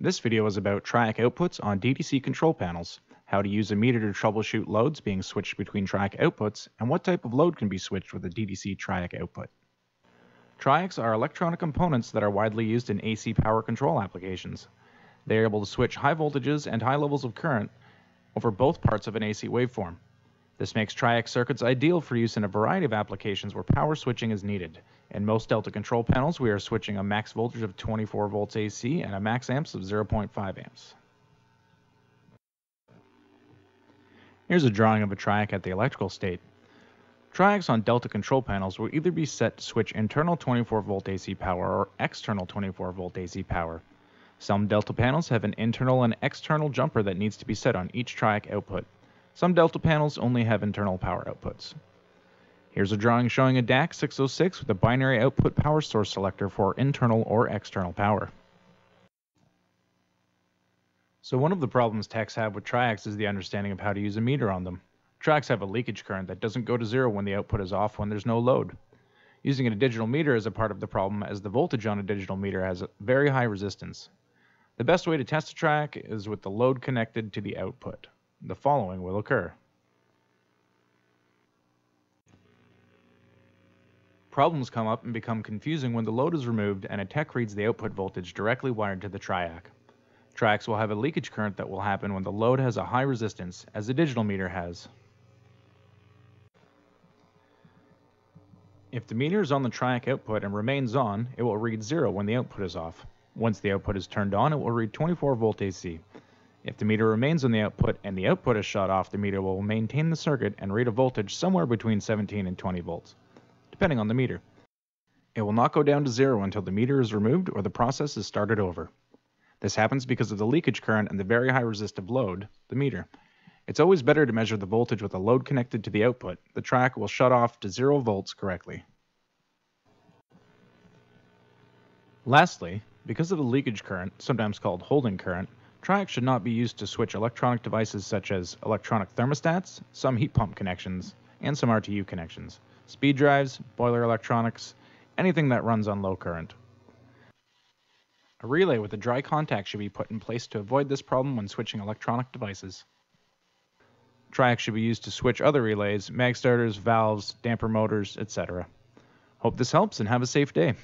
This video is about TRIAC outputs on DDC control panels, how to use a meter to troubleshoot loads being switched between TRIAC outputs, and what type of load can be switched with a DDC TRIAC output. TRIACs are electronic components that are widely used in AC power control applications. They are able to switch high voltages and high levels of current over both parts of an AC waveform. This makes TRIAC circuits ideal for use in a variety of applications where power switching is needed. In most Delta control panels, we are switching a max voltage of 24 volts AC and a max amps of 0.5 amps. Here's a drawing of a TRIAC at the electrical state. TRIACs on Delta control panels will either be set to switch internal 24 volt AC power or external 24 volt AC power. Some Delta panels have an internal and external jumper that needs to be set on each TRIAC output. Some Delta panels only have internal power outputs. Here's a drawing showing a DAC 606 with a binary output power source selector for internal or external power. So one of the problems techs have with TRIACs is the understanding of how to use a meter on them. TRIACs have a leakage current that doesn't go to zero when the output is off when there's no load. Using a digital meter is a part of the problem as the voltage on a digital meter has a very high resistance. The best way to test a TRIAC is with the load connected to the output the following will occur. Problems come up and become confusing when the load is removed and a tech reads the output voltage directly wired to the TRIAC. TRIACs will have a leakage current that will happen when the load has a high resistance, as a digital meter has. If the meter is on the TRIAC output and remains on, it will read 0 when the output is off. Once the output is turned on, it will read 24 volt AC. If the meter remains on the output and the output is shut off, the meter will maintain the circuit and read a voltage somewhere between 17 and 20 volts, depending on the meter. It will not go down to zero until the meter is removed or the process is started over. This happens because of the leakage current and the very high resistive load, the meter. It's always better to measure the voltage with a load connected to the output. The TRIAC will shut off to 0 volts correctly. Lastly, because of the leakage current, sometimes called holding current, TRIAC should not be used to switch electronic devices such as electronic thermostats, some heat pump connections, and some RTU connections, speed drives, boiler electronics, anything that runs on low current. A relay with a dry contact should be put in place to avoid this problem when switching electronic devices. TRIAC should be used to switch other relays, mag starters, valves, damper motors, etc. Hope this helps and have a safe day.